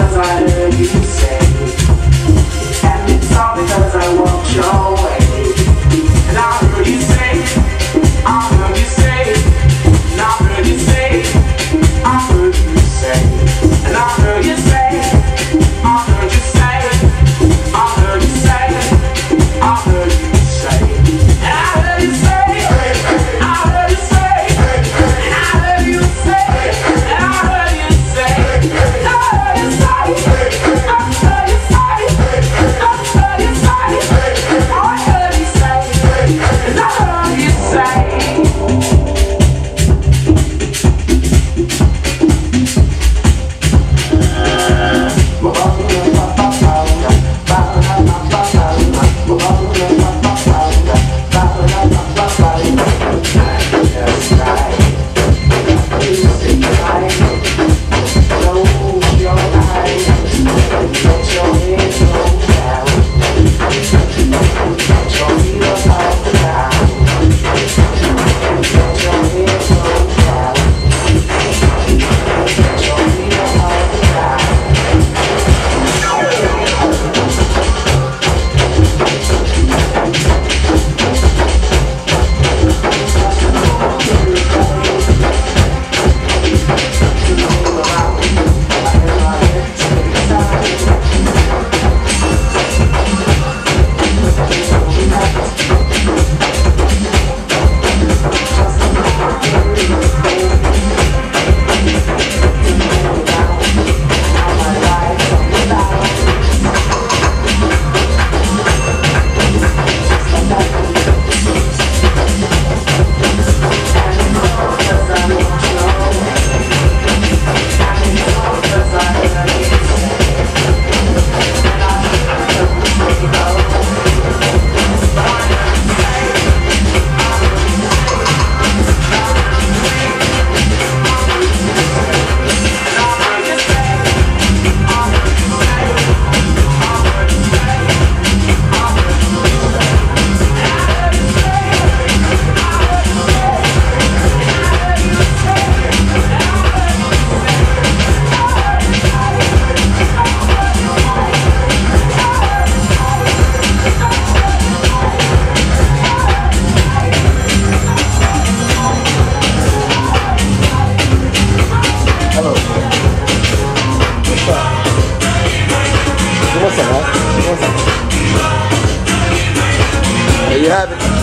nobody you say. you have it.